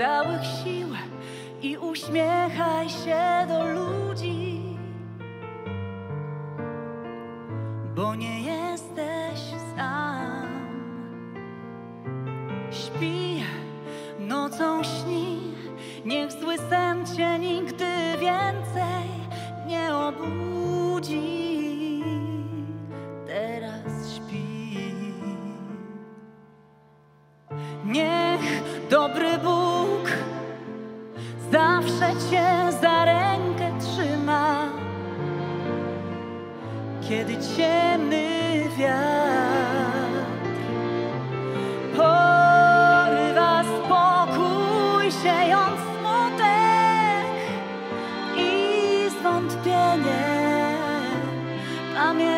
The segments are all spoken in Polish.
Całych sił i uśmiechaj się do ludzi, bo nie jesteś sam. Śpi, nocą śni, niech zły sen cię nigdy więcej nie obudzi. Zawsze cię za rękę trzyma, kiedy ciemny wiatr porywa spokój, siejąc smutek i zwątpienie. Pamiętaj,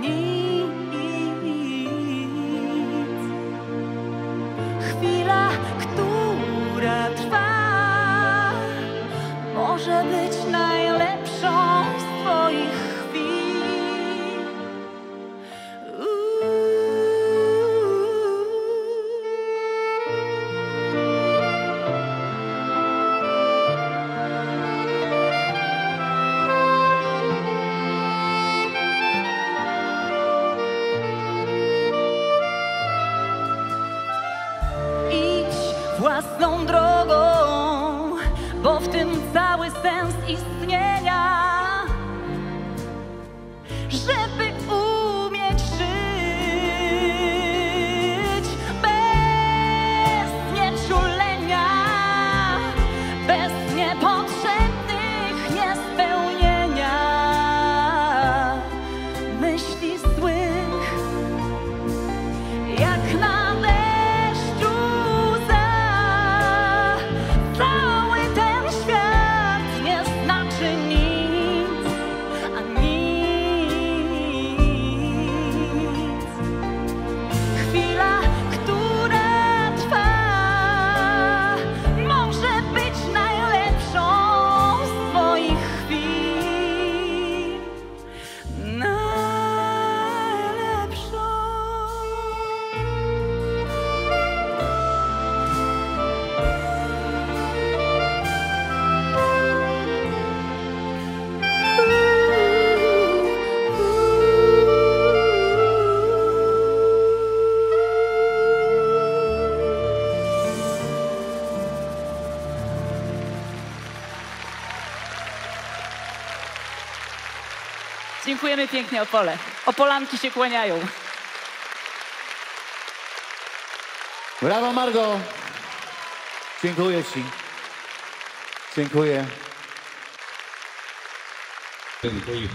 nic. Chwila, która trwa, może być najlepszą własną drogą, bo w tym cały sens istnienia. Dziękujemy pięknie Opole. Opolanki się kłaniają. Brawo Margo. Dziękuję Ci. Dziękuję. Dziękuję.